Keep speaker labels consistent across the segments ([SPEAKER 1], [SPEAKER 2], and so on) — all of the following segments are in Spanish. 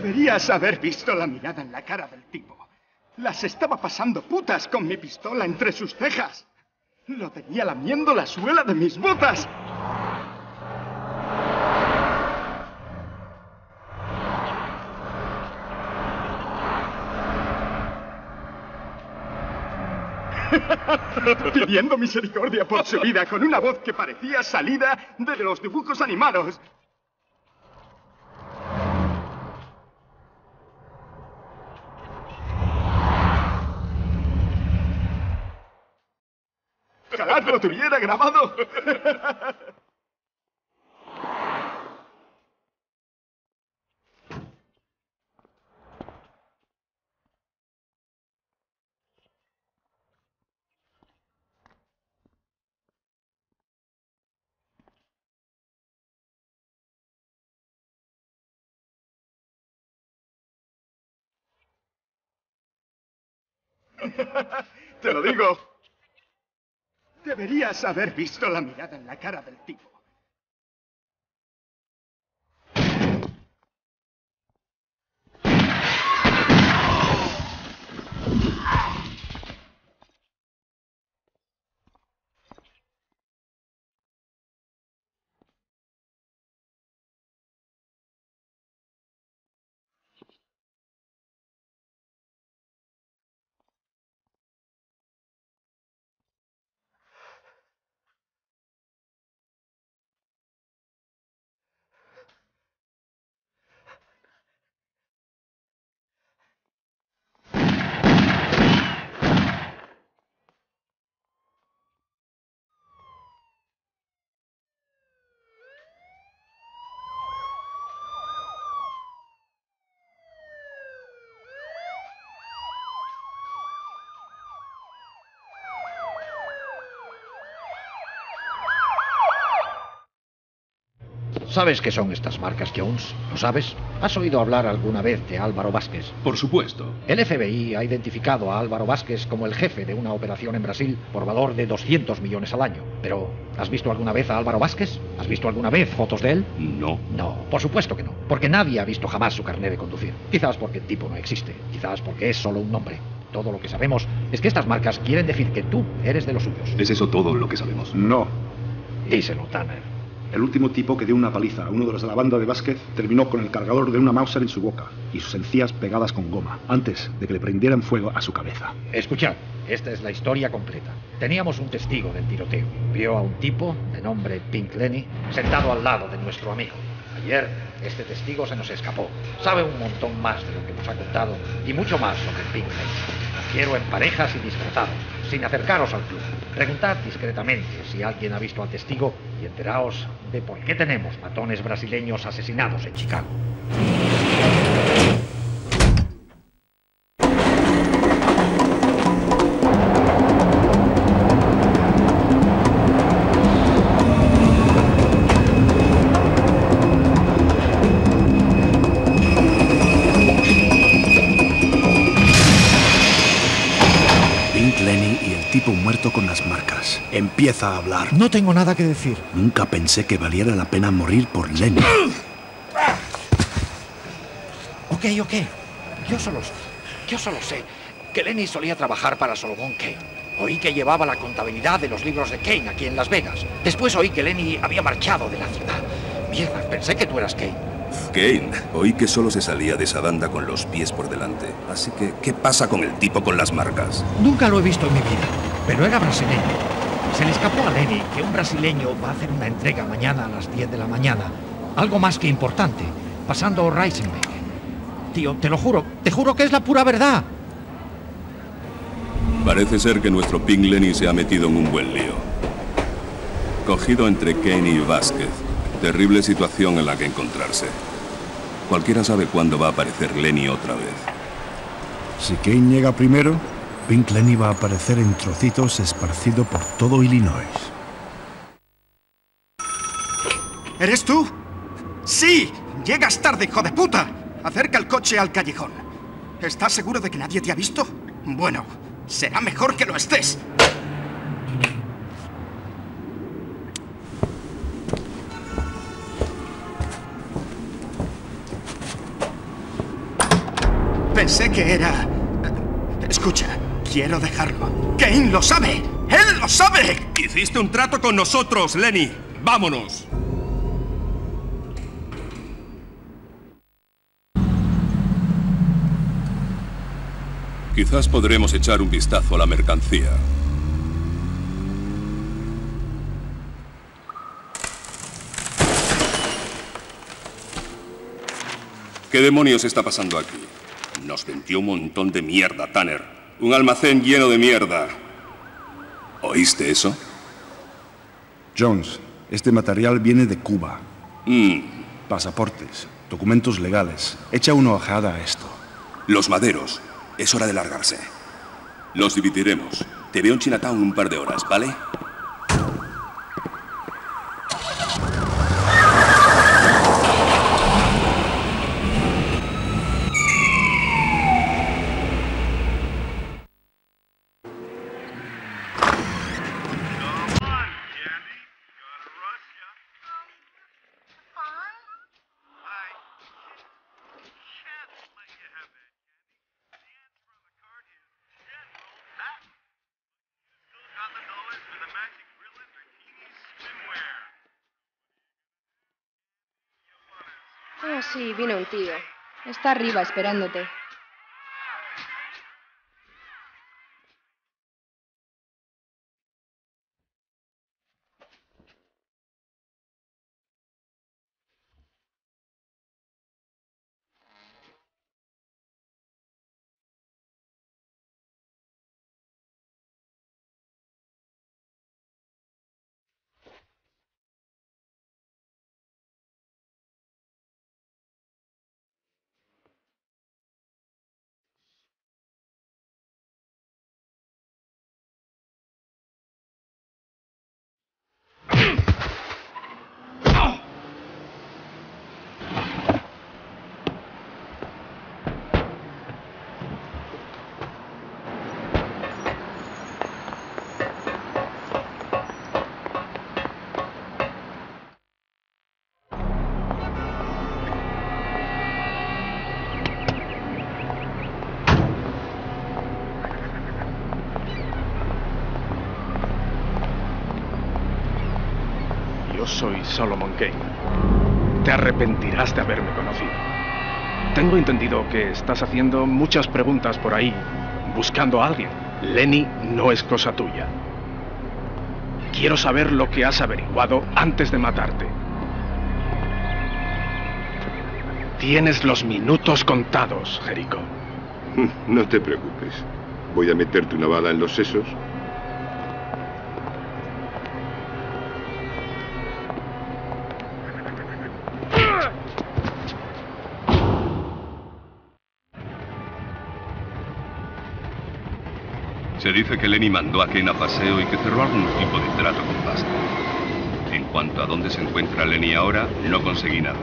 [SPEAKER 1] Deberías haber visto la mirada en la cara del tipo. Las estaba pasando putas con mi pistola entre sus cejas. Lo tenía lamiendo la suela de mis botas. Pidiendo misericordia por su vida con una voz que parecía salida de los dibujos animados. Ojalá lo tuviera grabado. Te lo digo. Deberías haber visto la mirada en la cara del tipo.
[SPEAKER 2] ¿Sabes qué son estas marcas, Jones? ¿Lo sabes? ¿Has oído hablar alguna vez de Álvaro Vázquez?
[SPEAKER 3] Por supuesto.
[SPEAKER 2] El FBI ha identificado a Álvaro Vázquez como el jefe de una operación en Brasil por valor de 200 millones al año. Pero, ¿has visto alguna vez a Álvaro Vázquez? ¿Has visto alguna vez fotos de él?
[SPEAKER 3] No.
[SPEAKER 2] No, por supuesto que no. Porque nadie ha visto jamás su carnet de conducir. Quizás porque el tipo no existe. Quizás porque es solo un nombre. Todo lo que sabemos es que estas marcas quieren decir que tú eres de los suyos.
[SPEAKER 3] ¿Es eso todo lo que sabemos?
[SPEAKER 4] No.
[SPEAKER 2] Díselo, Tanner.
[SPEAKER 4] El último tipo que dio una paliza a uno de los de la banda de Vázquez terminó con el cargador de una Mauser en su boca y sus encías pegadas con goma, antes de que le prendieran fuego a su cabeza.
[SPEAKER 2] Escuchad, esta es la historia completa. Teníamos un testigo del tiroteo. Vio a un tipo, de nombre Pink Lenny, sentado al lado de nuestro amigo. Ayer, este testigo se nos escapó. Sabe un montón más de lo que nos ha contado y mucho más sobre Pink Lenny. Quiero en parejas y disfrazados, sin acercaros al club. Preguntad discretamente si alguien ha visto al testigo y enteraos de por qué tenemos matones brasileños asesinados en Chicago.
[SPEAKER 5] Empieza a hablar.
[SPEAKER 6] No tengo nada que decir.
[SPEAKER 5] Nunca pensé que valiera la pena morir por Lenny.
[SPEAKER 2] Ok, ok. Yo solo, yo solo sé que Lenny solía trabajar para Solomon Kane. Oí que llevaba la contabilidad de los libros de Kane aquí en Las Vegas. Después oí que Lenny había marchado de la ciudad. Mierda, pensé que tú eras Kane.
[SPEAKER 7] Kane, oí que solo se salía de esa banda con los pies por delante. Así que, ¿qué pasa con el tipo con las marcas?
[SPEAKER 2] Nunca lo he visto en mi vida, pero era brasileño. Se le escapó a Lenny que un brasileño va a hacer una entrega mañana a las 10 de la mañana. Algo más que importante, pasando Reisenbeck. Tío, te lo juro, te juro que es la pura verdad.
[SPEAKER 7] Parece ser que nuestro Pink Lenny se ha metido en un buen lío. Cogido entre Kane y Vázquez. Terrible situación en la que encontrarse. Cualquiera sabe cuándo va a aparecer Lenny otra vez.
[SPEAKER 5] Si Kane llega primero, Pink Lenny va a aparecer en trocitos esparcido por todo Illinois.
[SPEAKER 1] ¿Eres tú? Sí, llegas tarde, hijo de puta. Acerca el coche al callejón. ¿Estás seguro de que nadie te ha visto? Bueno, será mejor que lo estés. Pensé que era... Escucha, quiero dejarlo. Kane lo sabe. ¡Él lo sabe!
[SPEAKER 7] Hiciste un trato con nosotros, Lenny. Vámonos. Quizás podremos echar un vistazo a la mercancía. ¿Qué demonios está pasando aquí? Nos vendió un montón de mierda, Tanner. Un almacén lleno de mierda. ¿Oíste eso?
[SPEAKER 5] Jones, este material viene de Cuba.
[SPEAKER 7] Mm,
[SPEAKER 5] Pasaportes, documentos legales. Echa una ojeada a esto.
[SPEAKER 7] los maderos. Es hora de largarse. Los dividiremos. Te veo en Chinatown en un par de horas, ¿vale?
[SPEAKER 6] Ah, sí, vino un tío. Está arriba esperándote.
[SPEAKER 8] Solomon Kane. Te arrepentirás de haberme conocido. Tengo entendido que estás haciendo muchas preguntas por ahí, buscando a alguien. Lenny no es cosa tuya. Quiero saber lo que has averiguado antes de matarte. Tienes los minutos contados, Jericho.
[SPEAKER 3] No te preocupes. Voy a meterte una bala en los sesos.
[SPEAKER 7] Dice que Lenny mandó a Ken a paseo y que cerró algún tipo de trato con Buster. En cuanto a dónde se encuentra Lenny ahora, no conseguí nada.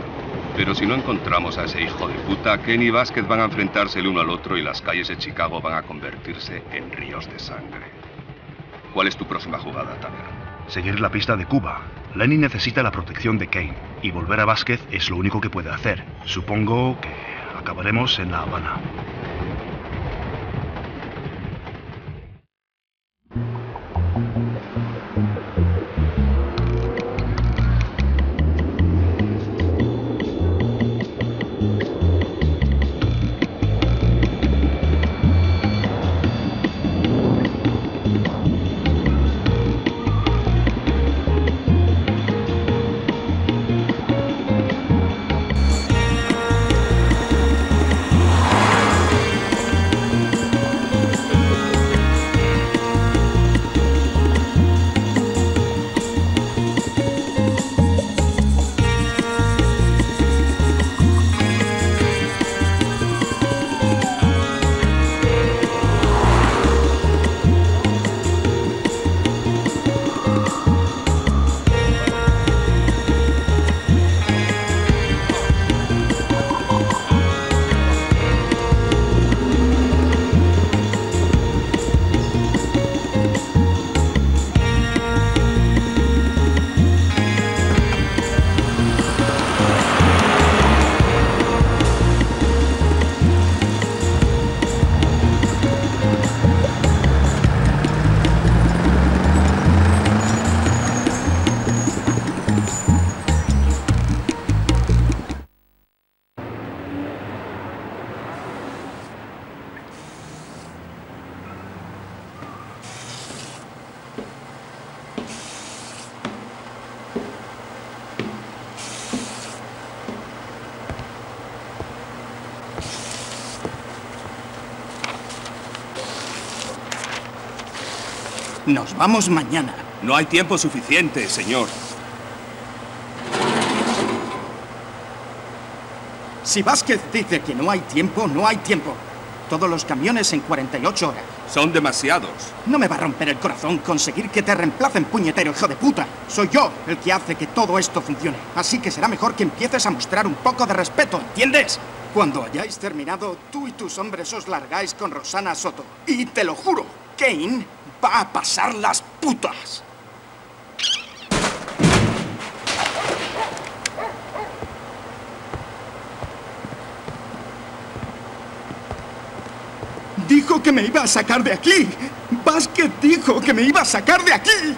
[SPEAKER 7] Pero si no encontramos a ese hijo de puta, Ken y Vázquez van a enfrentarse el uno al otro y las calles de Chicago van a convertirse en ríos de sangre. ¿Cuál es tu próxima jugada, Tanner?
[SPEAKER 4] Seguir la pista de Cuba. Lenny necesita la protección de Kane y volver a Vázquez es lo único que puede hacer. Supongo que acabaremos en La Habana.
[SPEAKER 1] Nos vamos mañana.
[SPEAKER 7] No hay tiempo suficiente, señor.
[SPEAKER 1] Si Vázquez dice que no hay tiempo, no hay tiempo. Todos los camiones en 48 horas.
[SPEAKER 7] Son demasiados.
[SPEAKER 1] No me va a romper el corazón conseguir que te reemplacen, puñetero hijo de puta. Soy yo el que hace que todo esto funcione. Así que será mejor que empieces a mostrar un poco de respeto, ¿entiendes? Cuando hayáis terminado, tú y tus hombres os largáis con Rosana Soto. Y te lo juro, Kane va a pasar las putas. Dijo que me iba a sacar de aquí. Vázquez dijo que me iba a sacar de aquí.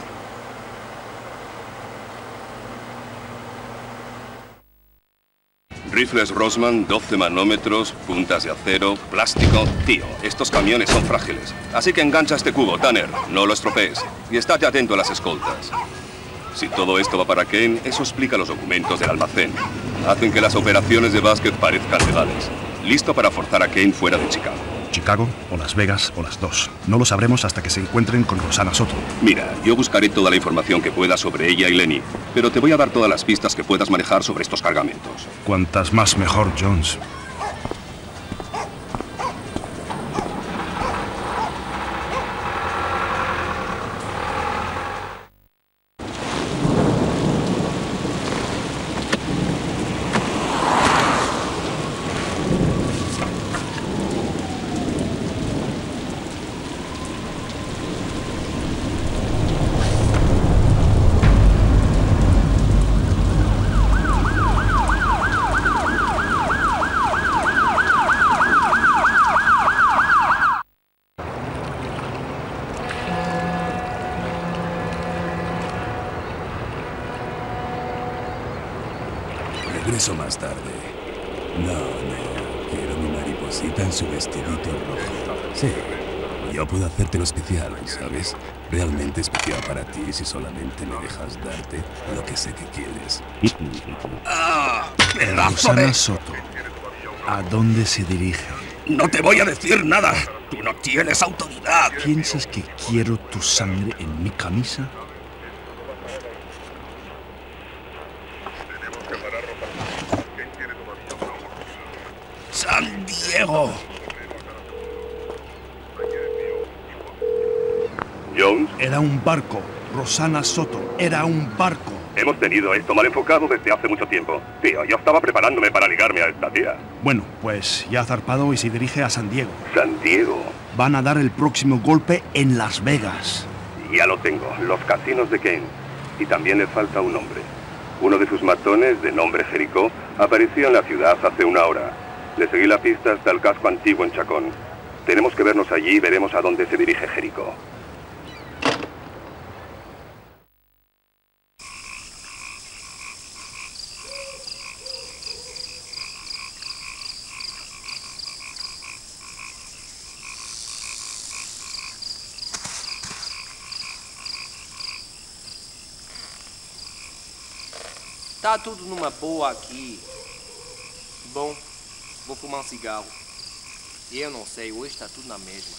[SPEAKER 7] Rifles Rosman, 12 manómetros, puntas de acero, plástico. Tío, estos camiones son frágiles. Así que engancha este cubo, Tanner. No lo estropees. Y estate atento a las escoltas. Si todo esto va para Kane, eso explica los documentos del almacén. Hacen que las operaciones de Vázquez parezcan legales. Listo para forzar a Kane fuera de Chicago.
[SPEAKER 4] Chicago o Las Vegas o las dos. No lo sabremos hasta que se encuentren con Rosana Soto.
[SPEAKER 7] Mira, yo buscaré toda la información que pueda sobre ella y Lenny, pero te voy a dar todas las pistas que puedas manejar sobre estos cargamentos.
[SPEAKER 4] Cuantas más mejor, Jones.
[SPEAKER 9] Regreso más tarde. No, no. Quiero mi mariposita en su vestidito rojo. Sí. Yo puedo hacértelo especial, ¿sabes? Realmente especial para ti si solamente me dejas darte lo que sé que quieres.
[SPEAKER 7] ¡Ah! ¡Pedazo de...
[SPEAKER 5] Soto. ¿A dónde se dirige?
[SPEAKER 7] No te voy a decir nada. Tú no tienes autoridad.
[SPEAKER 5] ¿Piensas que quiero tu sangre en mi camisa?
[SPEAKER 7] San Diego.
[SPEAKER 3] Jones,
[SPEAKER 5] Era un barco. Rosana Soto. Era un barco.
[SPEAKER 3] hemos tenido esto mal enfocado desde hace mucho tiempo. Tío, yo estaba preparándome para ligarme a esta tía.
[SPEAKER 5] Bueno, pues ya ha zarpado y se dirige a San Diego.
[SPEAKER 3] San Diego.
[SPEAKER 5] Van a dar el próximo golpe en Las Vegas.
[SPEAKER 3] Ya lo tengo, los casinos de Kane. Y también le falta un hombre. Uno de sus matones, de nombre Jericó, apareció en la ciudad hace una hora. Le seguí la pista hasta el casco antiguo en Chacón. Tenemos que vernos allí y veremos a dónde se dirige Jericó.
[SPEAKER 10] Tudo numa boa aqui. Bom, vou fumar um cigarro. Eu não sei, hoje tá tudo na mesma.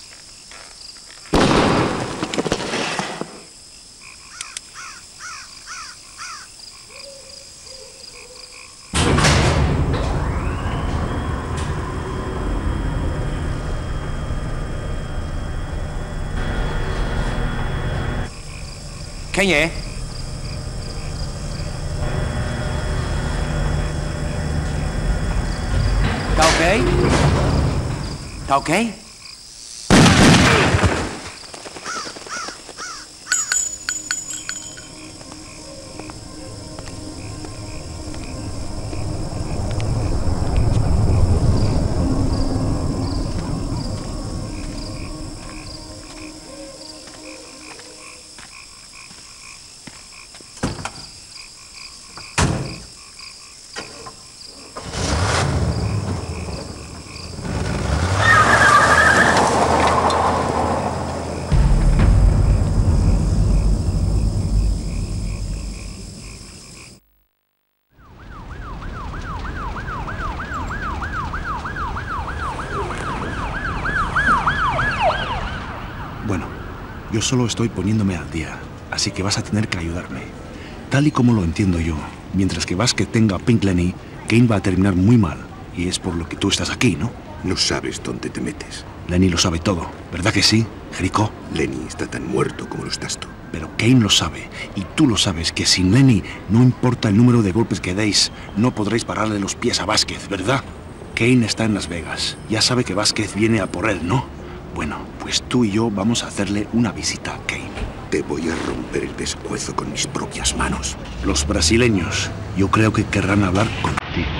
[SPEAKER 10] Quem é? Tá ok?
[SPEAKER 5] Yo solo estoy poniéndome al día, así que vas a tener que ayudarme. Tal y como lo entiendo yo, mientras que Vázquez tenga a Pink Lenny, Kane va a terminar muy mal. Y es por lo que tú estás aquí, ¿no?
[SPEAKER 11] No sabes dónde te metes.
[SPEAKER 5] Lenny lo sabe todo, ¿verdad que sí, Jericho?
[SPEAKER 11] Lenny está tan muerto como lo estás tú.
[SPEAKER 5] Pero Kane lo sabe, y tú lo sabes, que sin Lenny, no importa el número de golpes que deis, no podréis pararle los pies a Vázquez, ¿verdad? Kane está en Las Vegas. Ya sabe que Vázquez viene a por él, ¿no? Bueno, pues tú y yo vamos a hacerle una visita a Kane.
[SPEAKER 11] Te voy a romper el pescuezo con mis propias manos.
[SPEAKER 5] Los brasileños, yo creo que querrán hablar contigo.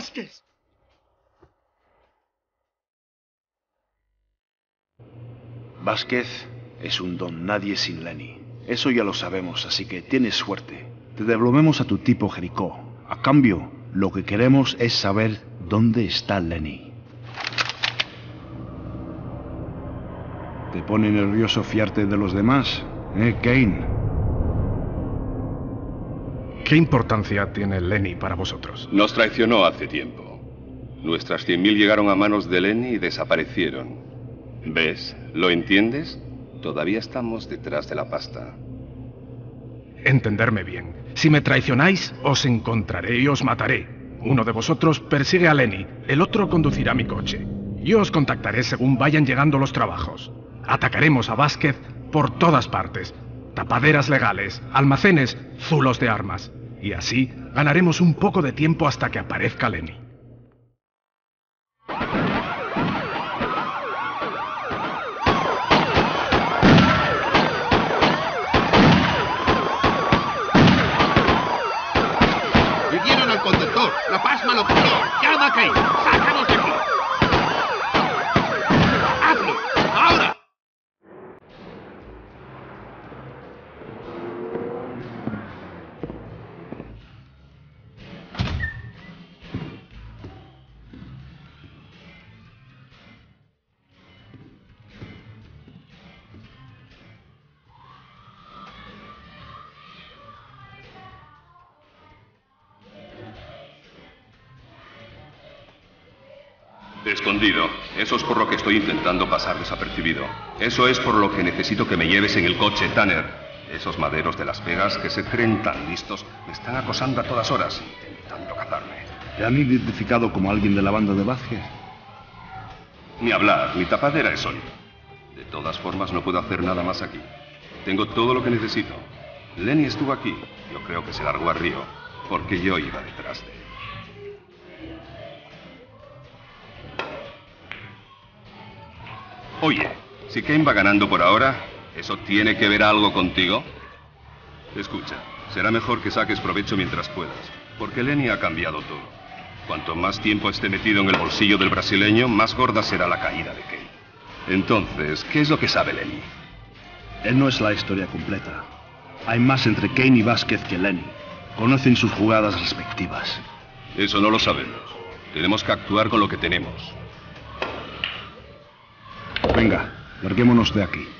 [SPEAKER 1] Vázquez.
[SPEAKER 5] Vázquez es un don nadie sin Lenny. Eso ya lo sabemos, así que tienes suerte. Te devolvemos a tu tipo Jericó. A cambio, lo que queremos es saber dónde está Lenny. ¿Te pone nervioso fiarte de los demás? ¿Eh, Kane?
[SPEAKER 8] ¿Qué importancia tiene Lenny para vosotros?
[SPEAKER 7] Nos traicionó hace tiempo. Nuestras 100.000 llegaron a manos de Lenny y desaparecieron. ¿Ves? ¿Lo entiendes? Todavía estamos detrás de la pasta.
[SPEAKER 8] Entenderme bien. Si me traicionáis, os encontraré y os mataré. Uno de vosotros persigue a Lenny, el otro conducirá mi coche. Yo os contactaré según vayan llegando los trabajos. Atacaremos a Vázquez por todas partes. Tapaderas legales, almacenes, zulos de armas. Y así ganaremos un poco de tiempo hasta que aparezca Lenny.
[SPEAKER 12] ¡Hirieron al conductor! ¡La pasma lo cogió! ¡Llama a Kane! ¡Sácanos
[SPEAKER 7] Escondido. Eso es por lo que estoy intentando pasar desapercibido. Eso es por lo que necesito que me lleves en el coche, Tanner. Esos maderos de Las Vegas que se creen tan listos me están acosando a todas horas, intentando cazarme.
[SPEAKER 5] ¿Te han identificado como alguien de la banda de Vázquez?
[SPEAKER 7] Ni hablar, mi tapadera es sólida. De todas formas, no puedo hacer nada más aquí. Tengo todo lo que necesito. Lenny estuvo aquí. Yo creo que se largó a Río, porque yo iba detrás de él. Si Kane va ganando por ahora, ¿eso tiene que ver algo contigo? Escucha, será mejor que saques provecho mientras puedas, porque Lenny ha cambiado todo. Cuanto más tiempo esté metido en el bolsillo del brasileño, más gorda será la caída de Kane. Entonces, ¿qué es lo que sabe Lenny?
[SPEAKER 5] Él no es la historia completa. Hay más entre Kane y Vázquez que Lenny. Conocen sus jugadas respectivas.
[SPEAKER 7] Eso no lo sabemos. Tenemos que actuar con lo que tenemos.
[SPEAKER 5] Venga, larguémonos de aquí.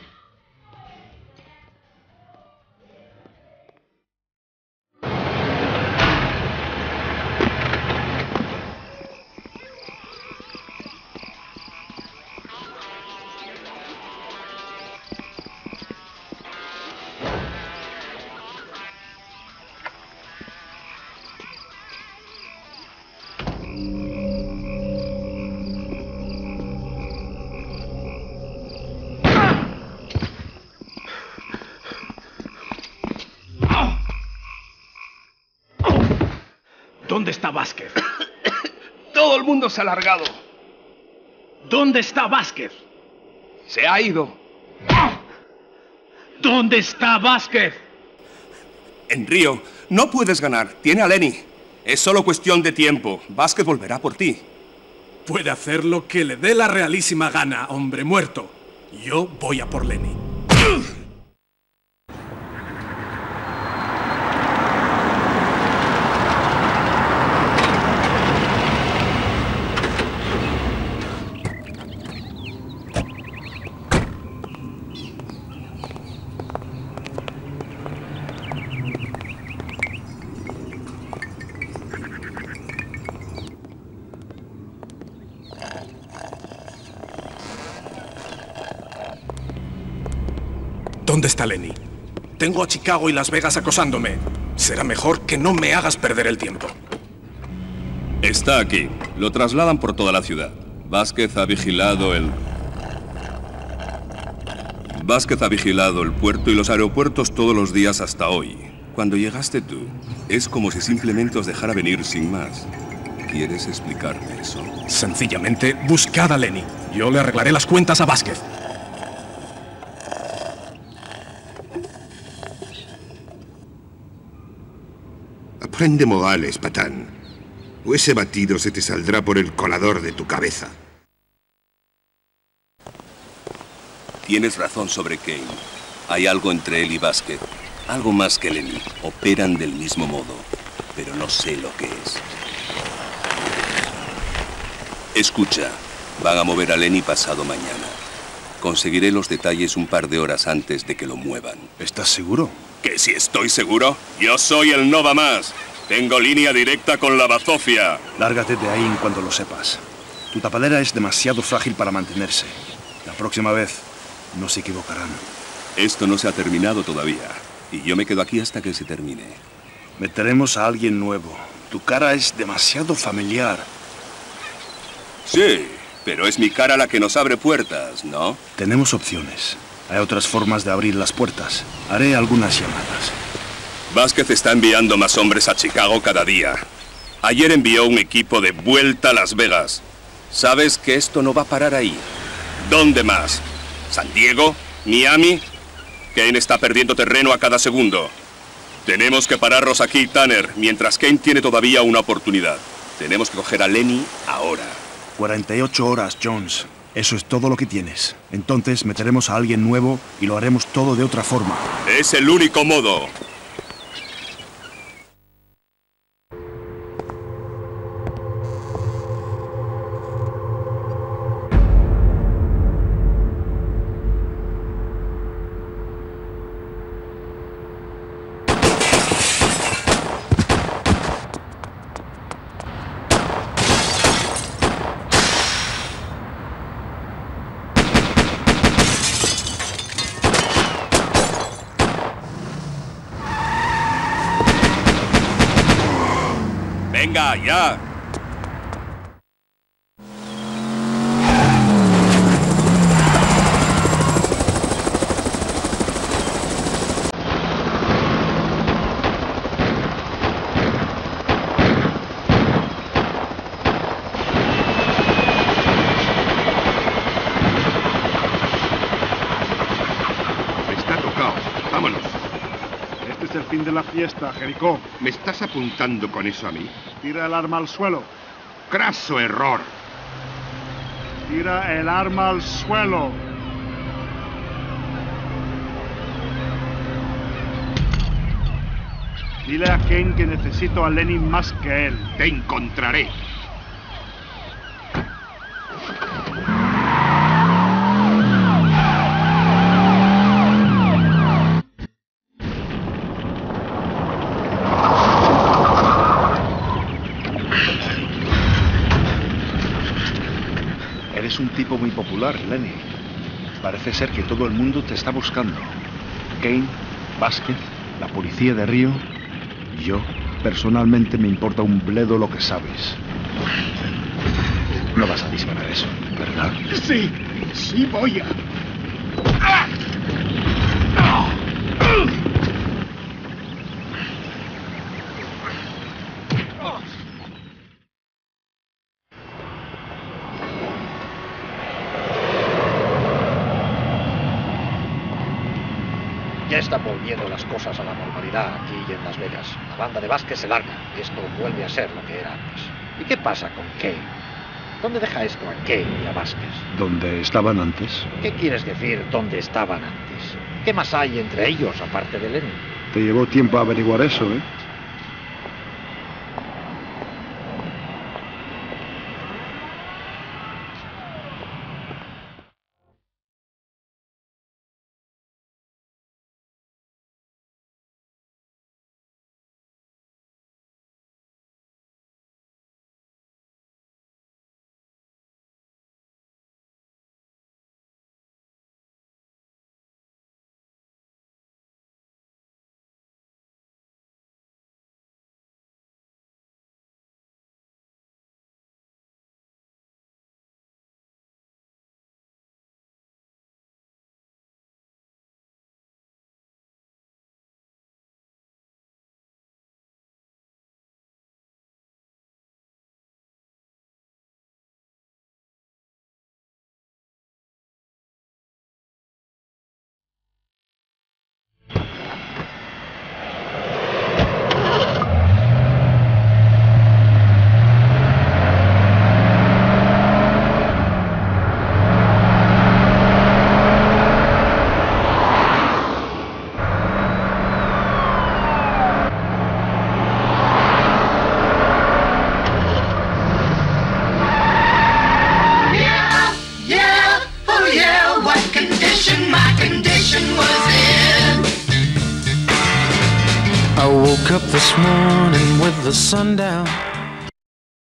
[SPEAKER 8] ¿Dónde está Vázquez?
[SPEAKER 12] Todo el mundo se ha largado.
[SPEAKER 8] ¿Dónde está Vázquez?
[SPEAKER 12] Se ha ido.
[SPEAKER 8] ¿Dónde está Vázquez?
[SPEAKER 13] En Río, no puedes ganar. Tiene a Lenny. Es solo cuestión de tiempo. Vázquez volverá por ti.
[SPEAKER 8] Puede hacer lo que le dé la realísima gana, hombre muerto. Yo voy a por Lenny. ¿Dónde está Lenny? Tengo a Chicago y Las Vegas acosándome. Será mejor que no me hagas perder el tiempo.
[SPEAKER 7] Está aquí. Lo trasladan por toda la ciudad. Vázquez ha vigilado el... Vázquez ha vigilado el puerto y los aeropuertos todos los días hasta hoy. Cuando llegaste tú, es como si simplemente os dejara venir sin más. ¿Quieres explicarme eso?
[SPEAKER 8] Sencillamente, buscad a Lenny. Yo le arreglaré las cuentas a Vázquez.
[SPEAKER 11] Aprende modales, patán. O ese batido se te saldrá por el colador de tu cabeza.
[SPEAKER 7] Tienes razón sobre Kane. Hay algo entre él y Vázquez. Algo más que Lenny. Operan del mismo modo. Pero no sé lo que es. Escucha. Van a mover a Lenny pasado mañana. Conseguiré los detalles un par de horas antes de que lo muevan.
[SPEAKER 5] ¿Estás seguro?
[SPEAKER 7] ¿Que si estoy seguro? Yo soy el Nova Más. Tengo línea directa con la bazofia.
[SPEAKER 5] Lárgate de ahí en cuanto lo sepas. Tu tapadera es demasiado frágil para mantenerse. La próxima vez no se equivocarán.
[SPEAKER 7] Esto no se ha terminado todavía. Y yo me quedo aquí hasta que se termine.
[SPEAKER 5] Meteremos a alguien nuevo. Tu cara es demasiado familiar.
[SPEAKER 7] Sí, pero es mi cara la que nos abre puertas, ¿no?
[SPEAKER 5] Tenemos opciones. Hay otras formas de abrir las puertas. Haré algunas llamadas.
[SPEAKER 7] Vázquez está enviando más hombres a Chicago cada día. Ayer envió un equipo de vuelta a Las Vegas. Sabes que esto no va a parar ahí. ¿Dónde más? ¿San Diego? ¿Miami? Kane está perdiendo terreno a cada segundo. Tenemos que pararnos aquí, Tanner, mientras Kane tiene todavía una oportunidad. Tenemos que coger a Lenny ahora.
[SPEAKER 5] 48 horas, Jones. Eso es todo lo que tienes. Entonces meteremos a alguien nuevo y lo haremos todo de otra forma.
[SPEAKER 7] Es el único modo. Venga, ya.
[SPEAKER 11] Está tocado. Vámonos.
[SPEAKER 4] Este es el fin de la fiesta, Jericó.
[SPEAKER 11] ¿Me estás apuntando con eso a mí?
[SPEAKER 4] Tira el arma al suelo.
[SPEAKER 11] Craso error.
[SPEAKER 4] Tira el arma al suelo. Dile a Kane que necesito a Lenin más que él.
[SPEAKER 11] Te encontraré.
[SPEAKER 5] Lenny. Parece ser que todo el mundo te está buscando. Kane, Vázquez, la policía de Río yo. Personalmente me importa un bledo lo que sabes. No vas a disparar eso, ¿verdad?
[SPEAKER 12] Sí, sí voy a.
[SPEAKER 2] están volviendo las cosas a la normalidad aquí y en Las Vegas. La banda de Vázquez se larga. Esto vuelve a ser lo que era antes. ¿Y qué pasa con Kane? ¿Dónde deja esto a Kane y a Vázquez?
[SPEAKER 14] ¿Dónde estaban antes?
[SPEAKER 2] ¿Qué quieres decir dónde estaban antes? ¿Qué más hay entre ellos aparte de Lenny?
[SPEAKER 14] Te llevó tiempo a averiguar eso, ¿eh?
[SPEAKER 15] Morning with the sun down.